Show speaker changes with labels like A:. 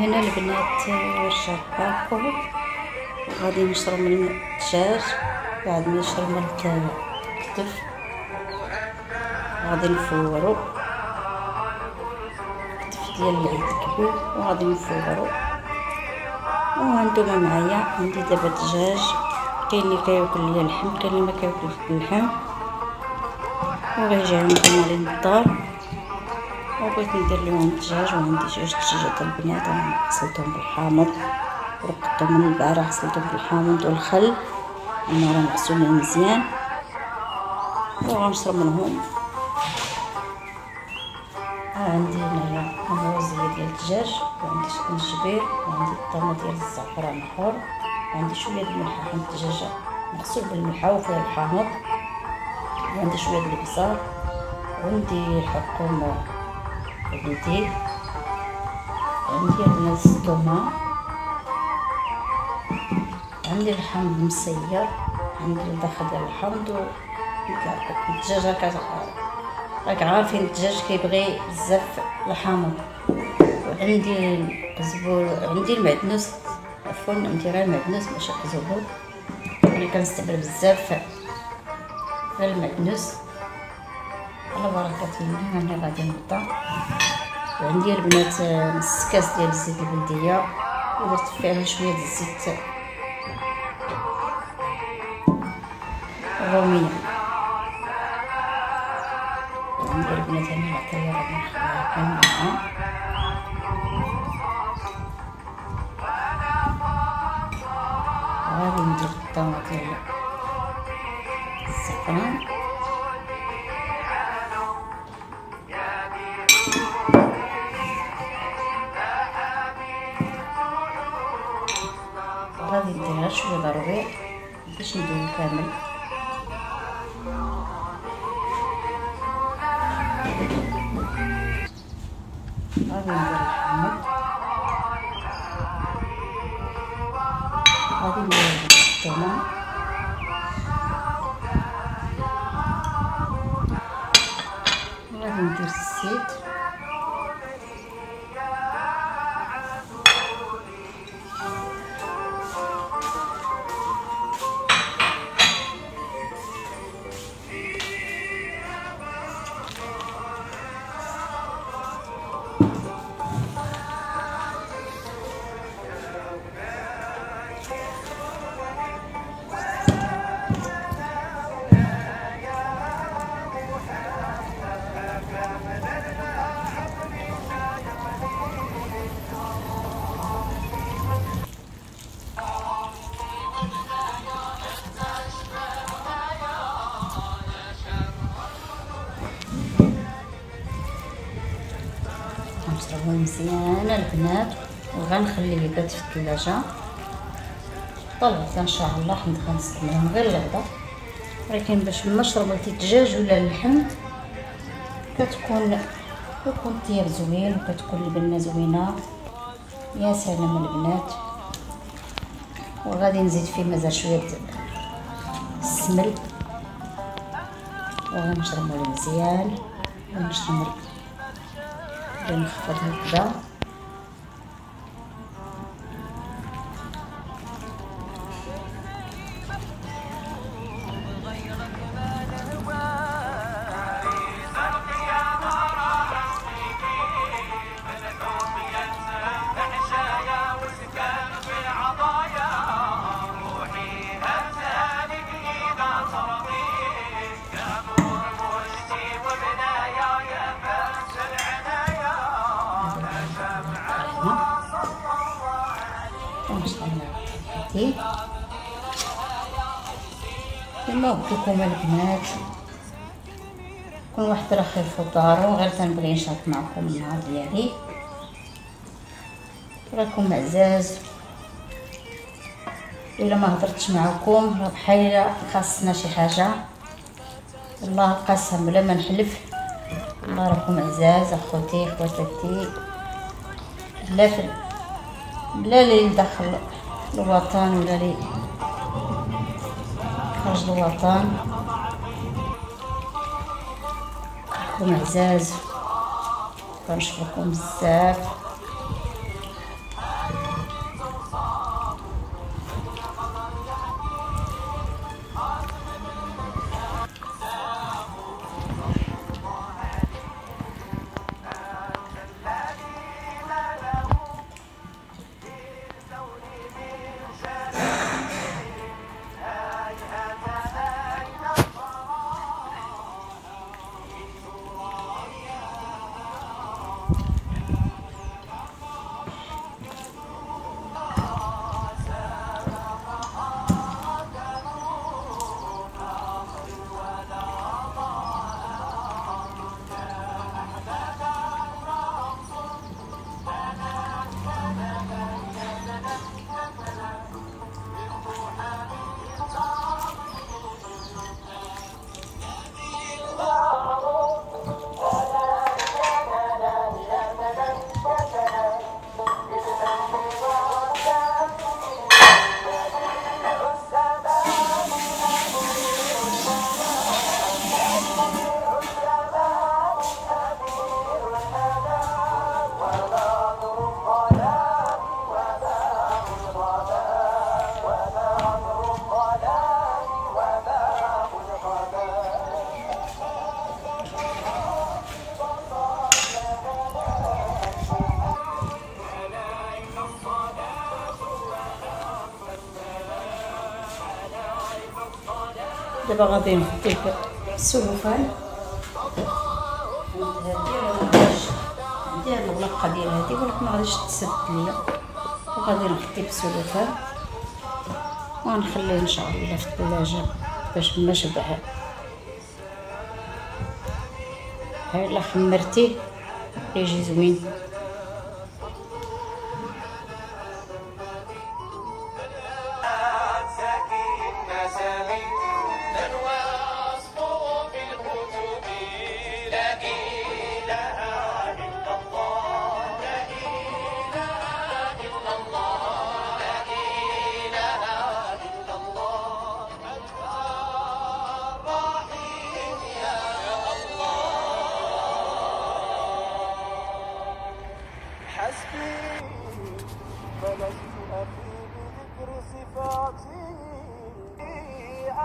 A: هنا البنات رشاقاكو غادي نشرب من الدجاج بعد ما نشرب من الكتف. غادي نفورو. الكتف ديال العيد الكبير وغادي نفورو. وهانتوما معايا. عندي دابا الدجاج. كاين اللي كياكل ليا اللحم كاين اللي ما كياكلش اللحم وغيجي غادي للدار. وبغيت ندير لهم الدجاج وعندي جوج دجاجات البنات غسلتهم بالحامض ورقدتهم من البارح غسلتهم بالحامض والخل أنا راه مغسولين مزيان وغنشرب منهم. عندي هنايا الموزيه ديال الدجاج وعندي الجبير وعندي الطامه ديال الزعفران الحر وعندي شوية ديال الملح حيت الدجاجة مغسول بالملح وفيها الحامض وعندي شوية ديال البصل وعندي الحكوم بيدي عندي الناس الثومه عندي الحامض مسير عندي الداخل ديال الحامض الدجاج هكا راك عارفين الدجاج كيبغي بزاف الحامض وعندي القزبور عندي المعدنوس. عفوا عندي غير المعدنوس ماشي القزبور أنا كنستعمل بزاف. المعدنوس. على بركة الله أنا غادي نبدا وعندي البنات نص كاس ديال الزيت البلدية. ودرت فيها شوية ديال الزيت الرومية. عندي البنات هنا العطريه غادي نخليها كامله غادي ندير ديال الزعفران باش نديرو كامل غادي ندير الحامض غادي ندير الثومه غادي ندير الزيت غنشربو مزيان البنات. وغنخلي يبات في الثلاجة. طلعت إن شاء الله حنا غنستعملهم غير الغدا ولكن باش ما شربت الدجاج ولا اللحم كتكون كتكون الطياب زوين وكتكون البنة زوينة. يا سلام البنات. وغادي نزيد فيه مازال شوية السمل. وغنشربو مزيان. ونشرب نخفض هكذا لكم البنات كل واحد راه خير في دارو غير تنبغي نشارك معكم النهار ديالي. راكم عزاز. إلا ما هضرتش معكم راه بحال خاصنا شي حاجة. والله قسم بلا ما نحلف. الله راكم عزاز أخوتي خواتاتي. لا في لا لي داخل الوطن ولا لي خارج الوطن. راكم عزاز كنشكركم بزاف. دابا غادي نغطيه بالسلوفان عندي هاد الغلاقه ديال هادي ولكن ما غاديش تسد ليا. وغادي نغطيه بالسلوفان ونخليه إن شاء الله في الثلاجه باش ما شبع هاي إلا خمرتيه يجي زوين.